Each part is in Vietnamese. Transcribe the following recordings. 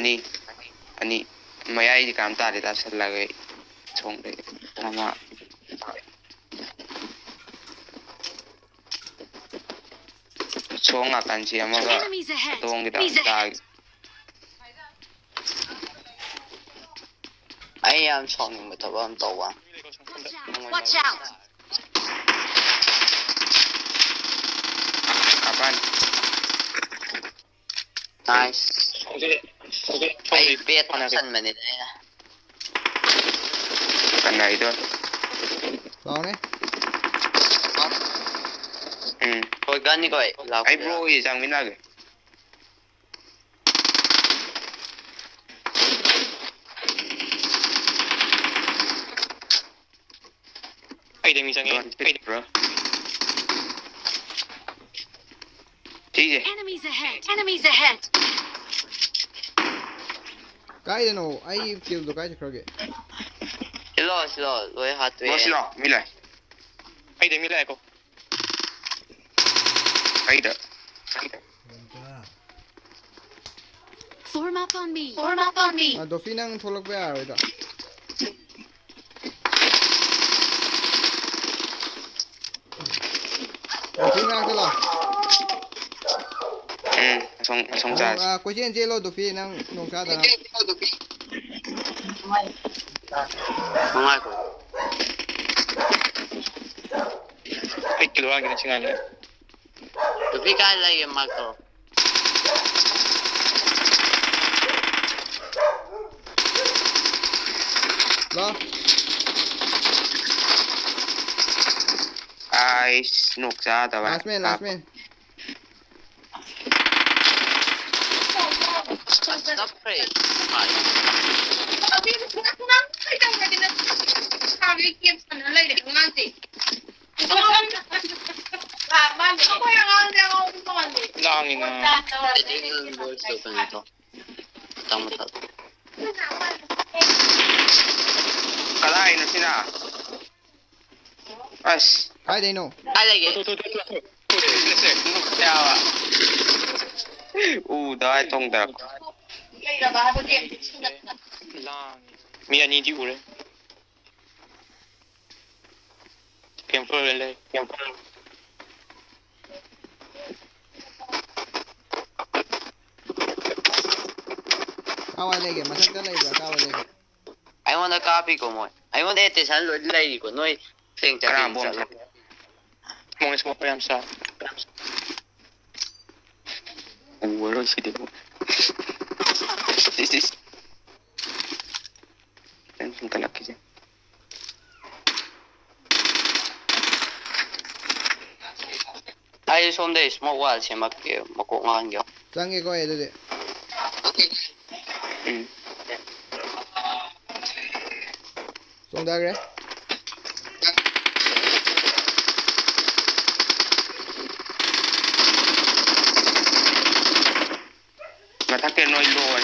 ꯑꯅꯤ ꯑꯅꯤ ꯃꯌꯥꯏꯗꯤ ꯀꯔꯝ ꯇꯥꯔꯦ ꯇꯥꯁꯜꯂꯒ ꯑꯩ ꯁꯣꯡꯗꯒꯤ ꯑꯃ ꯁꯣꯡ ꯅꯥꯀꯟꯁꯤ ꯑꯃꯒ Enemies ahead. ꯇꯣꯡꯒꯤꯗ Enemies ahead. ꯇꯥꯒꯤ ꯑꯩ ꯌꯥꯝ ꯁꯥꯎꯅꯤꯡꯕ ꯊꯕꯛ ꯑꯃ ꯇꯧꯕ Watch out. biết biết con sân mình đến đây à? nè Con này thôi. Đó đấy. Ừ. Tôi gần đi coi Ai bro gì sang bên nào kìa. Ai đây mình sang nghe. Ai đây Enemies ahead. Enemies ahead. Cállate ahí quiero tu calle, creo que. Lo, lo, lo dejaste. No, si no, mira. Ahí te mira, eco. Ahí te. Form up on me. Form up on me. Ah, Dofina no solo ve ahorita. Dofina, hazla. asong asong jas ah ko jen jelo do fi nang nong sa da mangai ko ai kilo ang ni chingan ne do fi ka la ye ma ko lo. Ai nok sa da ba last man last man. Long이나 애들은 뭘 쓰고서 부탁부터 Kalai na sila. Pas. Hi, Dino. Ah, lagi. Tawa. Oo, dahil tong dak. Mia ni di ure. Kempo lele, kempo lele. ખાવા ગયા મસક લઈ ગયા ખાવા લઈ ગયા I want a copy ko mo. I want it sa Lord Lady ko. No, think that I'm sa. Mong is mo pa sa. Ang wala si Debo. This is... Ang talaki siya. Ayos on this, mo wal siya mag-makungaan yun. Sangi ko eh, dito. Ừ. Xuống đây đấy. Matake no ilo ay.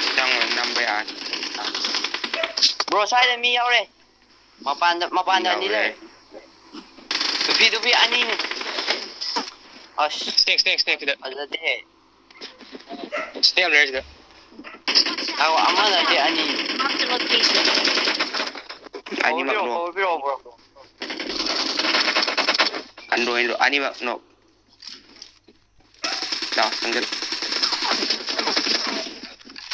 Isang number at. Bro, sa'yo na miyaw re. Mapanda, mapanda nila eh. Dupi, dupi, anin. Oh, snake, snake, snake. Ano na di eh. Stay on Tahu amal aja ani. Ani mak no. Ando endo ani mak no. Dah tenggel.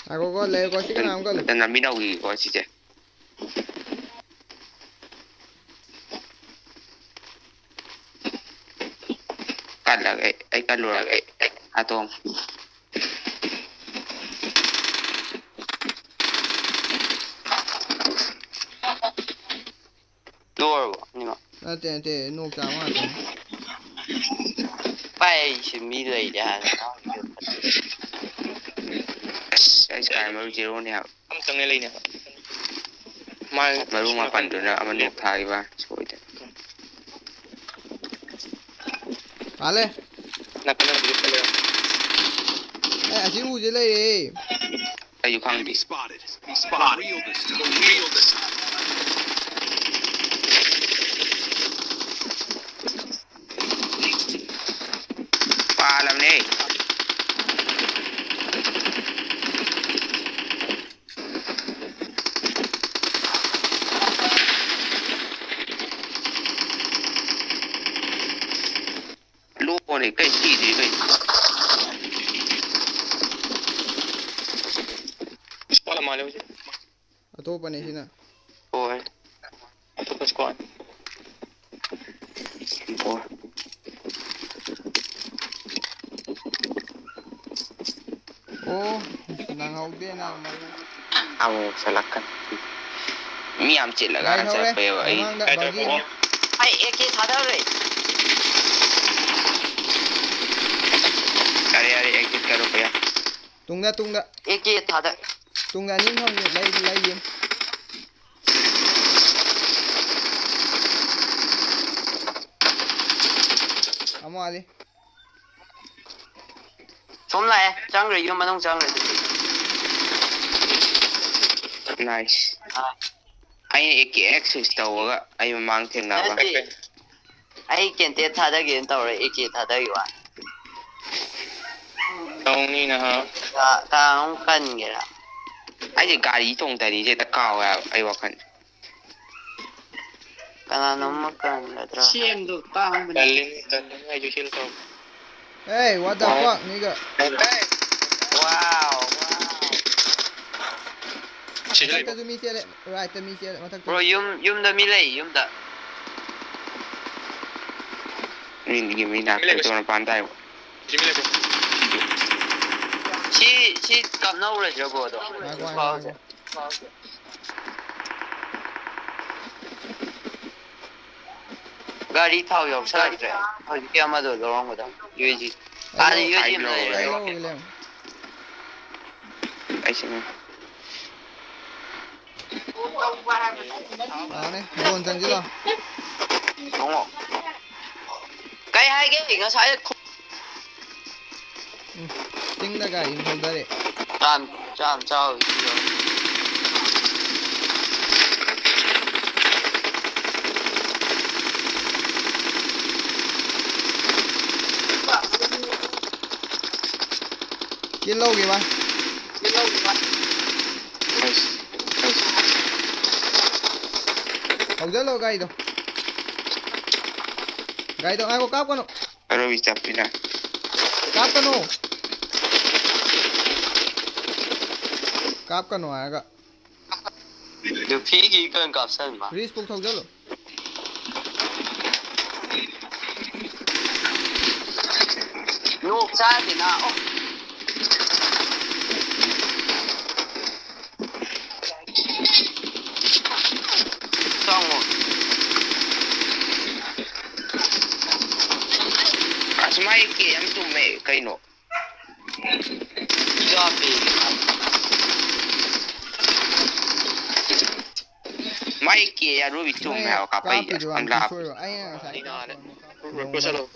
Aku kau leh kau sih nak kau. Tengah mina wi kau sih je. Kalau eh eh kalau eh eh atau. Attendez, nu chiam atunci. Păi, și milă ideală. Sai sai, mă duc eu nea. Am tâng lên nè. Mai mă duc mai pan tuna, am duc thai ba. Soi de. Ale. Nak kena beli pele. Eh, aji u je lai re. Ayu khang di. Spotted. Spotted. Real this time. Real this time. Nej. Låg ni, kai tiidi, kai. Pala maalle. Tuupa niin sinä. salahkan mi am cik lah kan saya pay ai ada apa ai ek thada re अरे अरे एग्जिट करो भैया तुंगा तुंगा एक ये था तुंगा नहीं हम लाई लाई ये हम वाले 从来张瑞有没弄张瑞的？ꯑꯥ ꯑꯩꯅ ꯑꯦꯛꯀꯤ ꯑꯦꯛ ꯁ꯭ꯋꯤꯆ ꯇꯧꯔꯒ ꯑꯩ ꯃꯃꯥꯡ ꯊꯦꯡꯅꯕ ꯅꯠꯇꯦ ꯑꯩ ꯀꯦꯟꯇꯦꯠ ꯊꯥꯗꯒꯦꯅ ꯇꯧꯔꯦ ꯑꯦ ꯀꯦ ꯊꯥꯗꯒꯤ ꯋꯥ Tony na ha. ꯀꯥ ꯑꯃꯨꯛ ꯀꯟꯒꯦꯔꯥ ꯑꯩꯁꯦ ꯒꯥꯔꯤ ꯇꯣꯡꯊꯔꯤꯁꯦ ꯍꯦꯛꯇ ꯀꯥꯎꯋꯦ ꯍꯥꯏꯕ ꯑꯩ ꯋꯥꯈꯜ ꯀꯅꯥꯅꯣꯝꯃ ꯀꯟꯒꯗ꯭ꯔꯥ ꯁꯦꯝꯗꯣ ꯇꯥꯡꯕꯅꯦ Dalin, dalin. Ay, Jusil ko. Hey, what the fuck, nigga? ꯋꯥꯎ Jusil ko. ꯃꯊꯛꯇꯁꯨ ꯃꯤ ꯆꯦꯜꯂꯦ ꯔꯥꯏꯠꯇ ꯃꯤ ꯆꯦꯜꯂꯦ ꯃꯊꯛꯇ ꯕ꯭ꯔꯣ ꯌꯨꯝ ꯌꯨꯝꯗ ꯃꯤ ꯂꯩ ꯌꯨꯝꯗ ꯃꯤꯒꯤ ꯃꯤ ꯅꯥꯛꯇ ꯃꯄꯥꯟ ꯇꯥꯏ Jimmy Lebo. ꯁꯤ ꯁꯤ ꯀꯥꯞꯅꯧꯔꯁꯤꯔ ꯕ꯭ꯔꯣ ꯑꯗꯣ ꯉꯥꯏꯈꯣ ꯄꯥꯎꯁꯦ ꯉꯥꯏꯈꯣ ꯒꯥꯔꯤ ꯊꯥꯎ ꯌꯥꯎꯁꯜꯂꯛꯇ꯭ꯔꯦ ꯍꯧꯖꯤꯛꯀꯤ ꯑꯃꯗꯣ ꯂꯧꯔꯝꯒꯗ ꯌꯨ ꯖꯤ ꯑꯥꯗ ꯌꯨ ꯖꯤ ꯑꯃ 나네 무거운 장기다 어머 cái hai cái gì nó xoáy? Tính là cái info đây tràn tràn tràn Chiến lâu kìa bạn Chiến lâu kìa bạn Ayúdalo, Gaido. Gaido, hago cápano. Pero viste pila. Cápano. cápano, haga. Yo piggy con cápano. Please, por favor, ayúdalo. No, sabe, no. che a Ruby tu me ho capo io andare qualcosa lo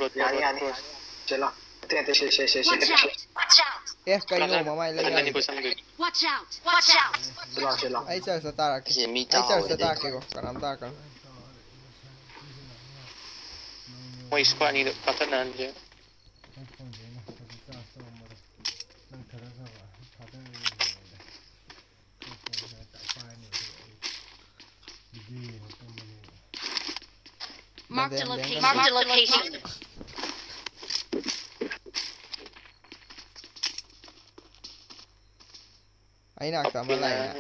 ce l'ha attento sì sì sì sì. Ehkä jó, ma mai legyen. Watch out! Watch out! Egyszer se tárk. Egyszer se tárk, akkor nem tárk. Ma is spani, katanandja. Mark the location. Mark the location. Ayun na, tama lang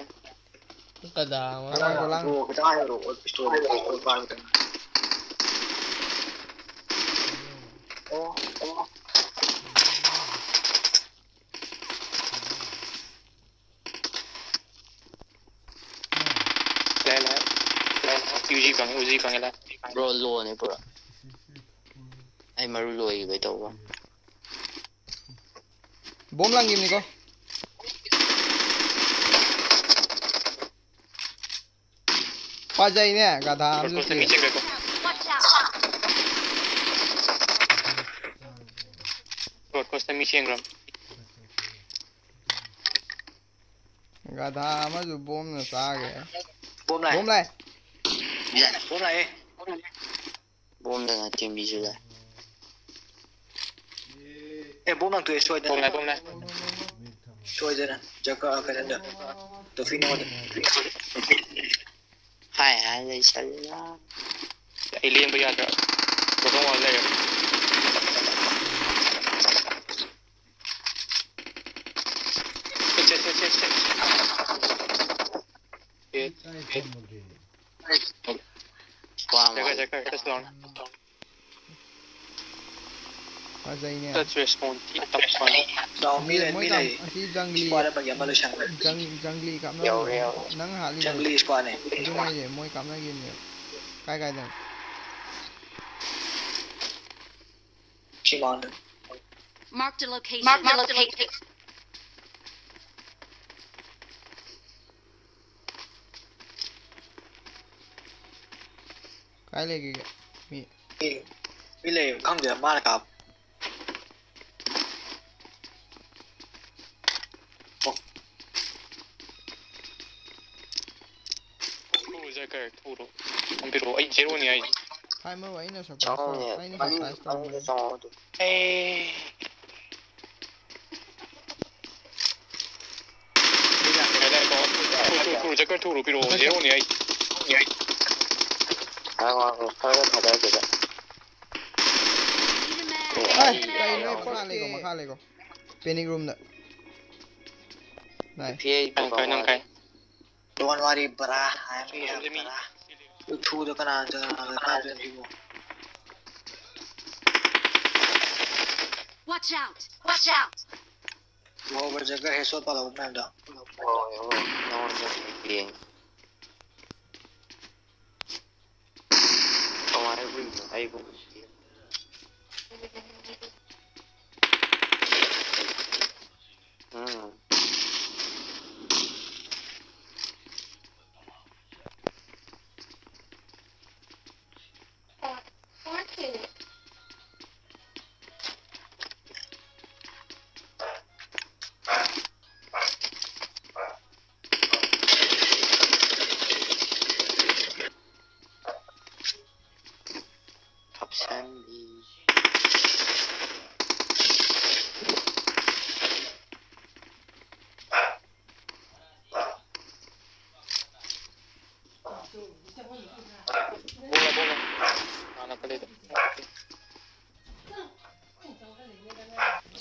kadama. Ko lang. Lala. UG pang, UG pang ila. Bro ꯂꯣꯅꯦ ꯄꯨꯔꯥ ꯑꯩ ꯃꯔꯨ ꯂꯣꯏꯈꯤꯕꯩ ꯇꯧꯕ ꯕꯣꯝ ꯂꯪꯈꯤꯕꯅꯤꯀꯣ ꯐꯖꯩꯅꯦ ꯒꯙꯥ Road ꯑꯃꯁꯨ cross sa ꯁꯤ meeting ko. Watch out! Road cross sa meeting ram. ꯒꯙꯥ Yan, pura eh. Boom na natin yung visual ah. Eh, boom lang to eh. Sway na lang. Boom na, boom na. Sway na lang. Jaka ka To hai, hai, hai, Hi, halay siya lang. Ilihin ba yung ato? Bukong wala yun. Yes, yes, Czekaj, to jest long. Pasainya. That's respawn team. Top one. Si Jangli. Squad na bagyan, malo siyang. Jang, Jangli, kap na. Yo, yo. Nang hali. Jangli squad eh. Ito na yun, mo kap na yun yun. Kaya kaya lang. Shimon. Mark the location. Mark the location. ยช่างเลย จังจังลีกับนั่งนั่งหาลี จังลีสควอตเนี่ย ที่ไหนเ เอาเอาเขาเริ่มหายใจเจ็บแล้วเฮ้ยใจเย็นเว้ยคนอะไรก่อนมาฆ่าเลยก่อนเป็นอีกรูมเนอะไหน PA นั่งไกลนั่งไกล Don't worry, brah. I'm here, brah. You two the kana answer another problem you. Watch out! Watch out! वो जगह है सो पाला उम्मीद है। ओ यो यो यो ये भाई को पूछ लिया। हाँ।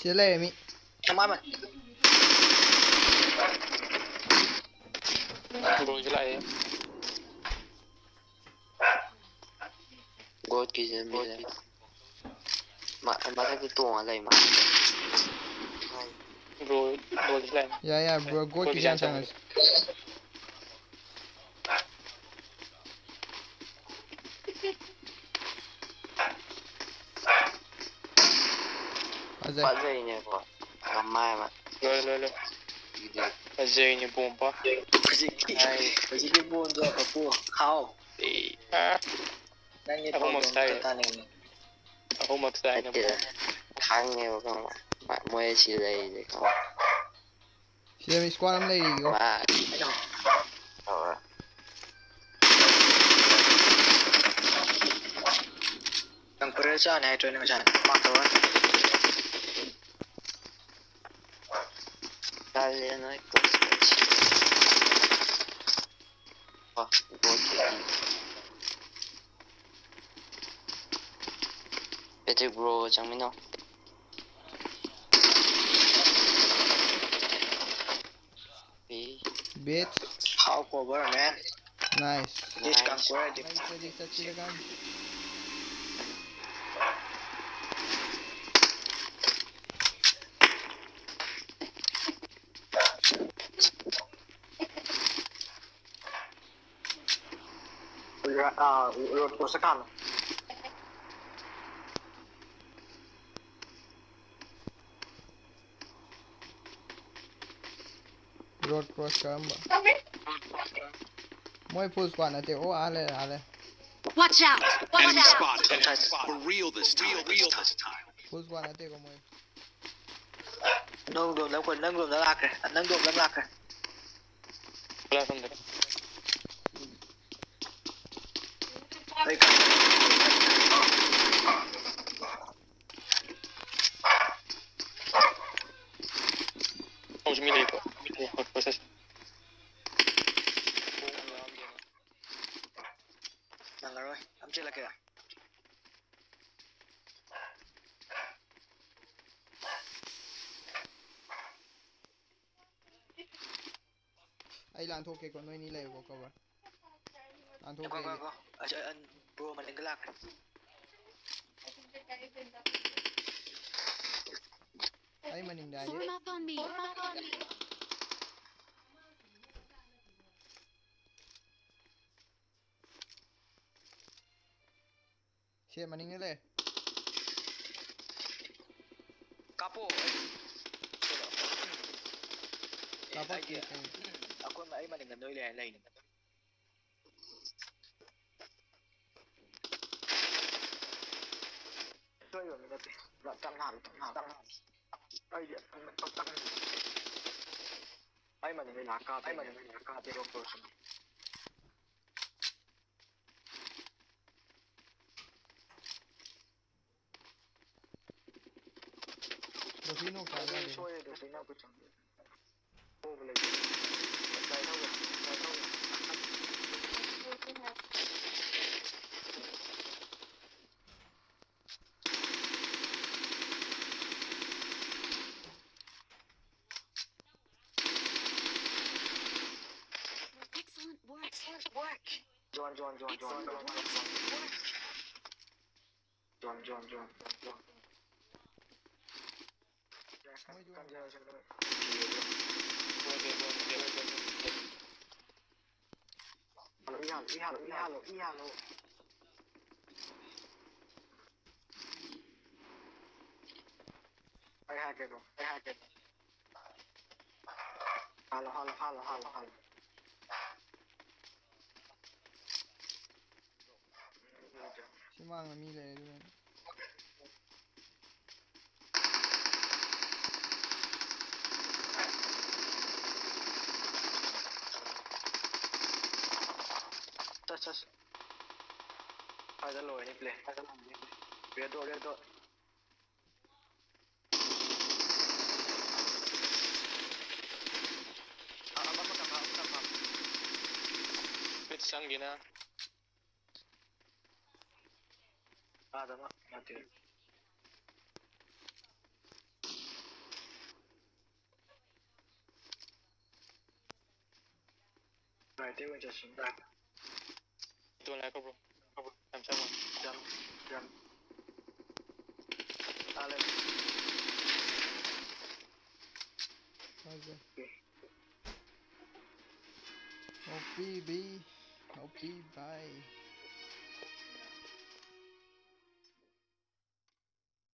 Sileemi. Chiamami. Gol ce l'hai? Gol chi se mi Ma ma che tu lei ma. Gol gol ce l'hai? Yeah yeah bro, gol chi se mi. Хз. Падение. Ломаем. Лой, лой, лой. Падение бомба. Падение бомба. Бомба. Хау. Đang như không mặc sai Không mặc sai nè Thắng nhiều không ạ Bạn mua chỉ lấy gì không Chỉ lấy squad lắm lấy gì không Mà Đang pressure này rồi nè chẳng Mặc rồi diğerlerine göstereceğim. Bak gol Better grow hocam. Bit. How cover man. Nice. This nice. can 아, 오사카노. Road cross કરવા મોય ફૂસ કોણ હતી ઓ આલે આલે watch out watch out for real this time real this time ફૂસ કોણ હતી કો મોય નંગ ડો લખો નંગ ડો લખે નંગ ડો લખે લા સમજે lang ko, nung doon lang laki. Nung doon lang laki. Wala from there. Ay, ka. Oh, sumili ko. Hot process. Nang rồi, anh thua kìa. Ở trời anh bro mà đánh cái lạc này. Ấy mà nhìn đại vậy. Form up on me. Form up on me. Shit, mà nhìn đây. Capo. Capo kìa. Aku à, mà ấy mà nhìn nơi này này. 저희였는데 짠하루 짠하루 짠하루 아 이제 짠 아이만 있는 아까 아이만 있는 아까 내가 보여준 Dovino, cara. Deixa eu ver, deixa eu ver. Povo legal. 转转转转转，转转转转转。哎呀，转转转转转。一楼，一楼，一楼，一楼，一楼。哎呀，这种，哎呀，这种。好了，好了，好了，好了，好了。 ว่างมีเลยด้วยตัดชัไปตะลอยนี่เลยไปตะลอยนี่เลยเรียกตัวเรียกตัว Mit Sangina. adama atıyorum. Rồi tiếp qua xuống đây. Tôi lại có bro. Có bro. Làm sao mà? Dầm. Dầm. Ta lên. Okay. Hope be, hope be, bye.